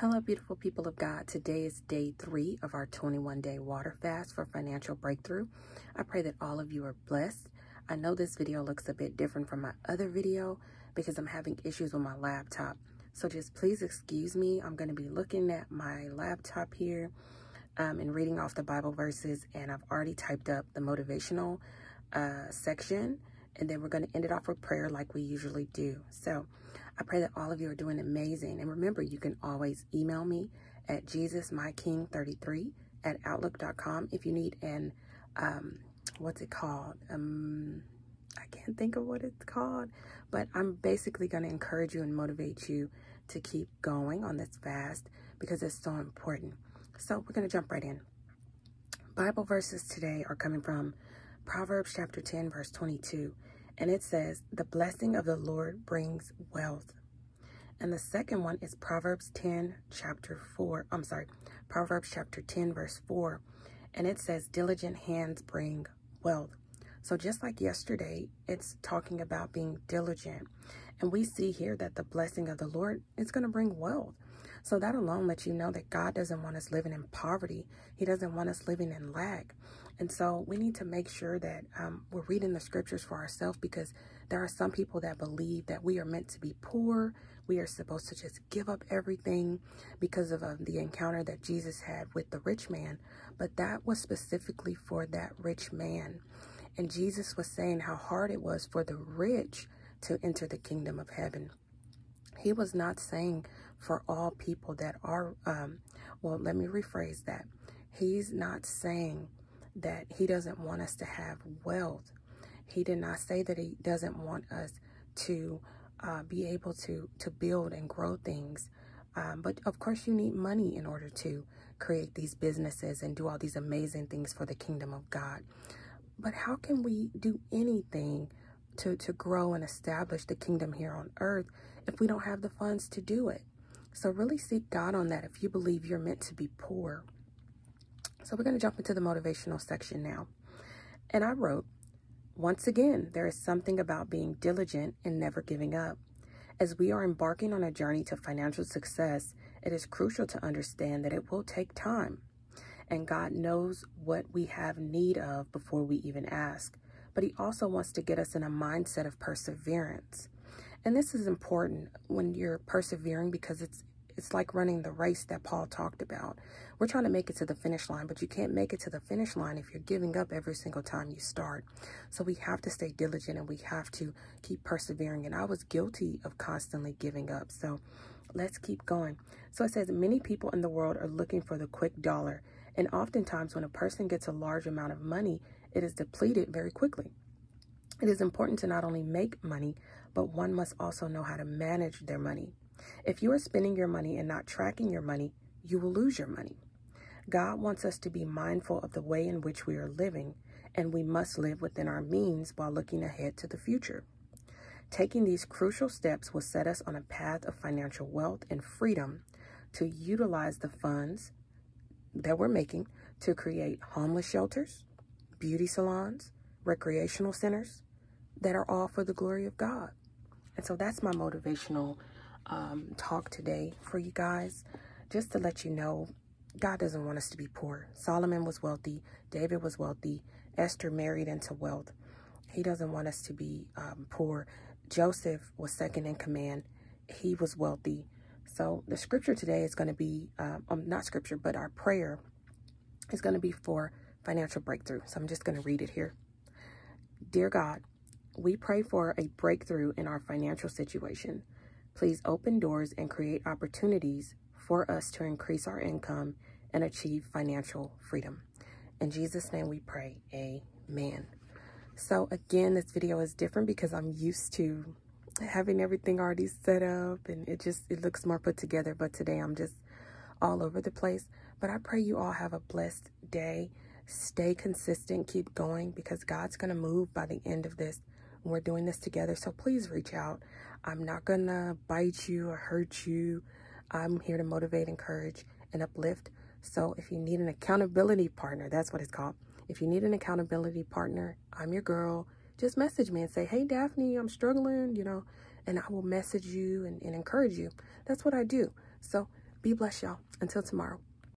Hello, beautiful people of God. Today is day three of our 21 day water fast for financial breakthrough. I pray that all of you are blessed. I know this video looks a bit different from my other video because I'm having issues with my laptop. So just please excuse me. I'm going to be looking at my laptop here um, and reading off the Bible verses. And I've already typed up the motivational uh, section. And then we're going to end it off with prayer like we usually do. So I pray that all of you are doing amazing. And remember, you can always email me at jesusmyking33 at outlook.com if you need an, um, what's it called? Um, I can't think of what it's called, but I'm basically going to encourage you and motivate you to keep going on this fast because it's so important. So we're going to jump right in. Bible verses today are coming from Proverbs chapter 10, verse 22. And it says, the blessing of the Lord brings wealth. And the second one is Proverbs 10, chapter 4. I'm sorry, Proverbs chapter 10, verse 4. And it says, diligent hands bring wealth. So just like yesterday, it's talking about being diligent. And we see here that the blessing of the Lord is going to bring wealth. So that alone lets you know that God doesn't want us living in poverty. He doesn't want us living in lack. And so we need to make sure that um, we're reading the scriptures for ourselves because there are some people that believe that we are meant to be poor. We are supposed to just give up everything because of uh, the encounter that Jesus had with the rich man. But that was specifically for that rich man. And Jesus was saying how hard it was for the rich to enter the kingdom of heaven. He was not saying for all people that are, um, well, let me rephrase that. He's not saying that he doesn't want us to have wealth. He did not say that he doesn't want us to uh, be able to, to build and grow things. Um, but of course, you need money in order to create these businesses and do all these amazing things for the kingdom of God. But how can we do anything to, to grow and establish the kingdom here on earth if we don't have the funds to do it? So really seek God on that if you believe you're meant to be poor. So we're going to jump into the motivational section now. And I wrote, once again, there is something about being diligent and never giving up. As we are embarking on a journey to financial success, it is crucial to understand that it will take time. And God knows what we have need of before we even ask. But he also wants to get us in a mindset of perseverance. And this is important when you're persevering because it's it's like running the race that Paul talked about. We're trying to make it to the finish line, but you can't make it to the finish line if you're giving up every single time you start. So we have to stay diligent and we have to keep persevering. And I was guilty of constantly giving up. So let's keep going. So it says many people in the world are looking for the quick dollar. And oftentimes when a person gets a large amount of money, it is depleted very quickly. It is important to not only make money, but one must also know how to manage their money. If you are spending your money and not tracking your money, you will lose your money. God wants us to be mindful of the way in which we are living, and we must live within our means while looking ahead to the future. Taking these crucial steps will set us on a path of financial wealth and freedom to utilize the funds that we're making to create homeless shelters, beauty salons, recreational centers that are all for the glory of God. And so that's my motivational um, talk today for you guys, just to let you know, God doesn't want us to be poor. Solomon was wealthy. David was wealthy. Esther married into wealth. He doesn't want us to be um, poor. Joseph was second in command. He was wealthy. So the scripture today is going to be, um, um, not scripture, but our prayer is going to be for financial breakthrough. So I'm just going to read it here. Dear God, we pray for a breakthrough in our financial situation. Please open doors and create opportunities for us to increase our income and achieve financial freedom. In Jesus' name we pray, amen. So again, this video is different because I'm used to having everything already set up and it just, it looks more put together. But today I'm just all over the place. But I pray you all have a blessed day. Stay consistent, keep going because God's going to move by the end of this. We're doing this together. So please reach out. I'm not to bite you or hurt you. I'm here to motivate, encourage, and uplift. So if you need an accountability partner, that's what it's called. If you need an accountability partner, I'm your girl. Just message me and say, hey, Daphne, I'm struggling, you know, and I will message you and, and encourage you. That's what I do. So Be blessed, y'all. Until tomorrow.